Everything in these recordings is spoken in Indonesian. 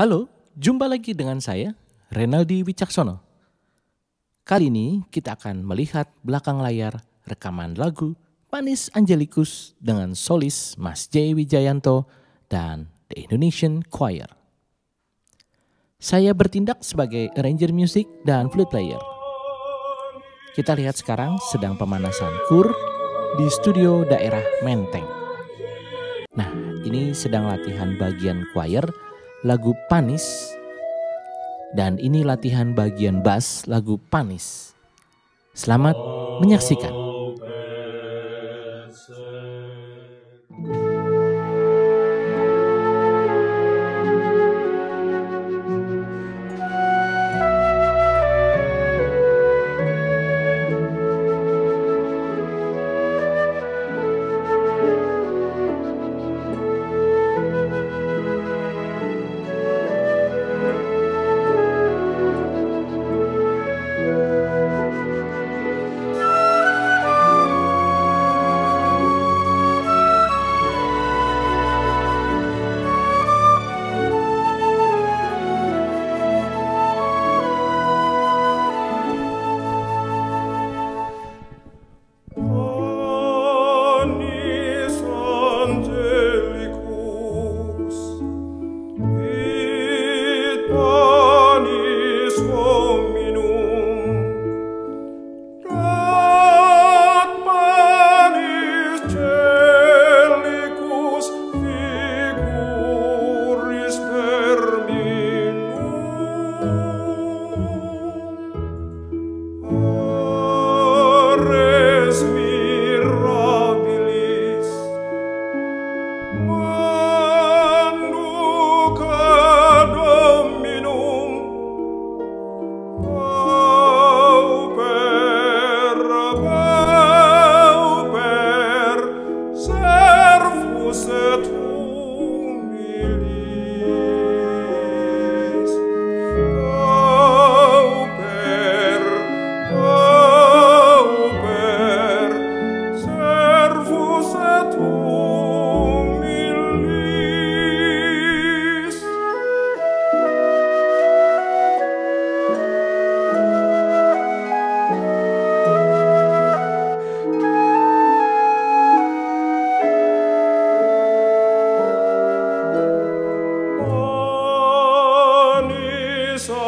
Halo, jumpa lagi dengan saya, Renaldi Wicaksono. Kali ini kita akan melihat belakang layar rekaman lagu Panis Angelikus dengan solis Mas J. Wijayanto dan The Indonesian Choir. Saya bertindak sebagai arranger musik dan flute player. Kita lihat sekarang sedang pemanasan kur di studio daerah Menteng. Nah, ini sedang latihan bagian choir lagu Panis dan ini latihan bagian bass lagu Panis. Selamat menyaksikan.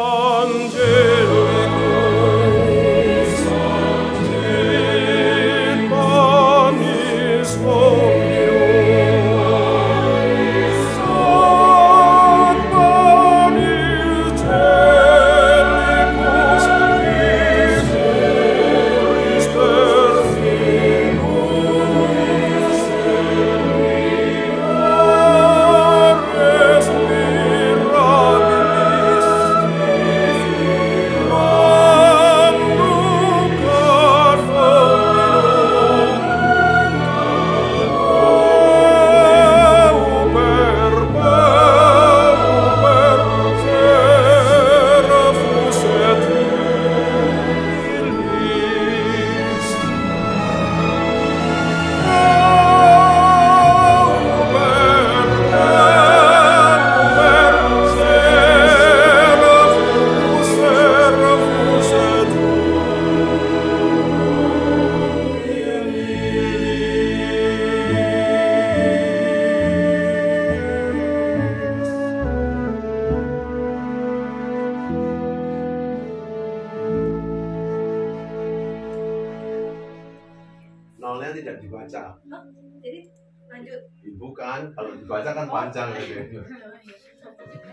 Panis Angelicus, awalnya tidak dibaca. Hah? Jadi lanjut. Bukan, kalau dibaca kan oh. panjang gitu. Ya. Oh, iya.